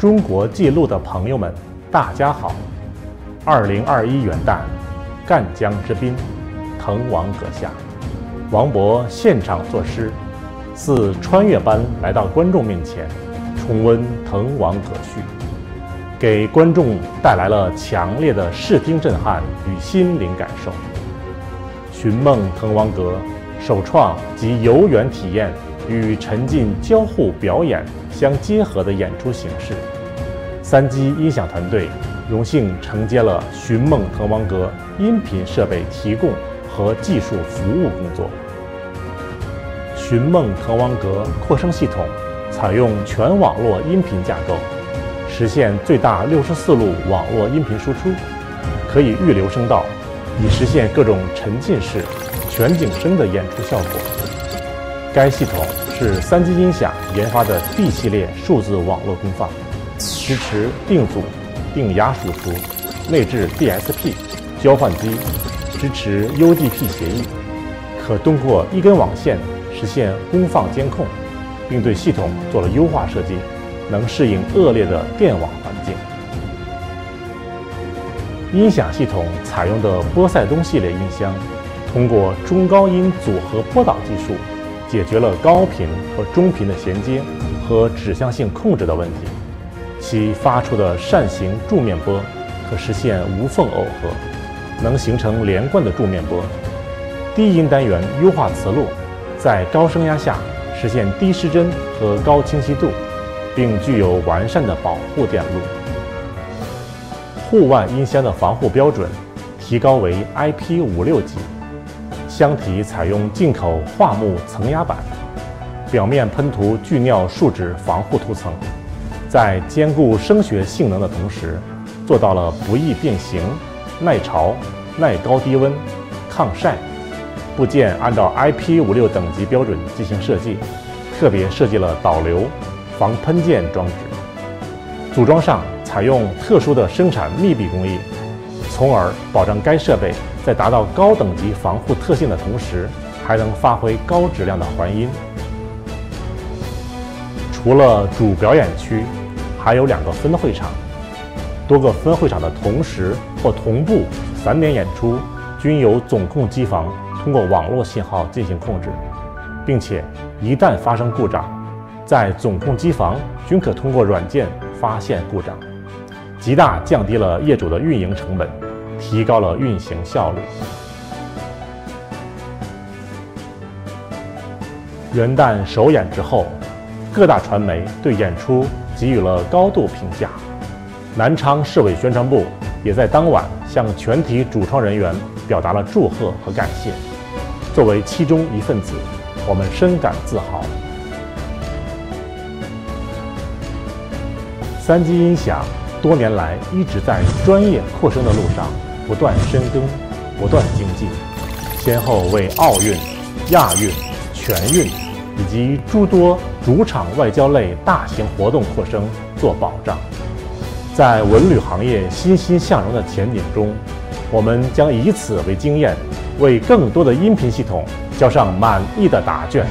中国记录的朋友们，大家好！二零二一元旦，赣江之滨，滕王阁下，王勃现场作诗，似穿越般来到观众面前，重温滕王阁序，给观众带来了强烈的视听震撼与心灵感受。寻梦滕王阁，首创集游园体验与沉浸交互表演相结合的演出形式。三基音响团队荣幸承接了《寻梦滕王阁》音频设备提供和技术服务工作。《寻梦滕王阁》扩声系统采用全网络音频架构，实现最大六十四路网络音频输出，可以预留声道，以实现各种沉浸式、全景声的演出效果。该系统是三基音响研发的 D 系列数字网络功放。支持定阻、定压输出，内置 DSP 交换机，支持 UDP 协议，可通过一根网线实现功放监控，并对系统做了优化设计，能适应恶劣的电网环境。音响系统采用的波塞冬系列音箱，通过中高音组合波导技术，解决了高频和中频的衔接和指向性控制的问题。其发出的扇形柱面波可实现无缝耦合，能形成连贯的柱面波。低音单元优化磁路，在高声压下实现低失真和高清晰度，并具有完善的保护电路。户外音箱的防护标准提高为 IP 五六级，箱体采用进口桦木层压板，表面喷涂聚尿树脂防护涂层。在兼顾声学性能的同时，做到了不易变形、耐潮、耐高低温、抗晒。部件按照 IP 五六等级标准进行设计，特别设计了导流、防喷溅装置。组装上采用特殊的生产密闭工艺，从而保证该设备在达到高等级防护特性的同时，还能发挥高质量的还音。除了主表演区。还有两个分会场，多个分会场的同时或同步散点演出，均由总控机房通过网络信号进行控制，并且一旦发生故障，在总控机房均可通过软件发现故障，极大降低了业主的运营成本，提高了运行效率。元旦首演之后，各大传媒对演出。给予了高度评价。南昌市委宣传部也在当晚向全体主创人员表达了祝贺和感谢。作为其中一份子，我们深感自豪。三机音响多年来一直在专业扩声的路上不断深耕、不断精进，先后为奥运、亚运、全运以及诸多。主场外交类大型活动扩声做保障，在文旅行业欣欣向荣的前景中，我们将以此为经验，为更多的音频系统交上满意的答卷。